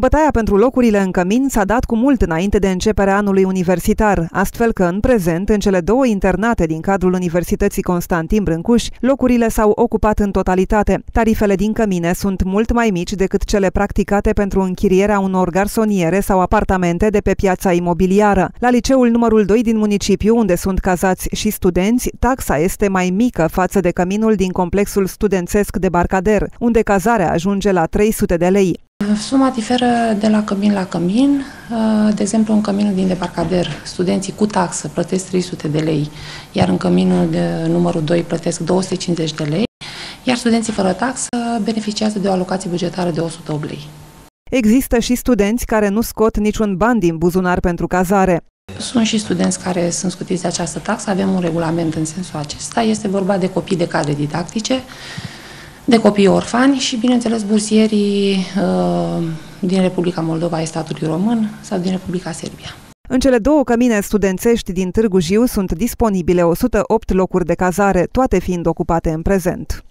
Bătaia pentru locurile în cămin s-a dat cu mult înainte de începerea anului universitar, astfel că în prezent, în cele două internate din cadrul Universității Constantin Brâncuș, locurile s-au ocupat în totalitate. Tarifele din cămine sunt mult mai mici decât cele practicate pentru închirierea unor garsoniere sau apartamente de pe piața imobiliară. La liceul numărul 2 din municipiu, unde sunt cazați și studenți, taxa este mai mică față de căminul din complexul studențesc de Barcader, unde cazarea ajunge la 300 de lei. Suma diferă de la cămin la cămin. Uh, de exemplu, în căminul din debarcader, studenții cu taxă plătesc 300 de lei, iar în căminul de numărul 2 plătesc 250 de lei, iar studenții fără taxă beneficiază de o alocație bugetară de 108 lei. Există și studenți care nu scot niciun ban din buzunar pentru cazare. Sunt și studenți care sunt scutiți de această taxă, avem un regulament în sensul acesta. Este vorba de copii de cadre didactice, de copii orfani și, bineînțeles, bursierii uh, din Republica Moldova ai statului român sau din Republica Serbia. În cele două cămine studențești din Târgu Jiu sunt disponibile 108 locuri de cazare, toate fiind ocupate în prezent.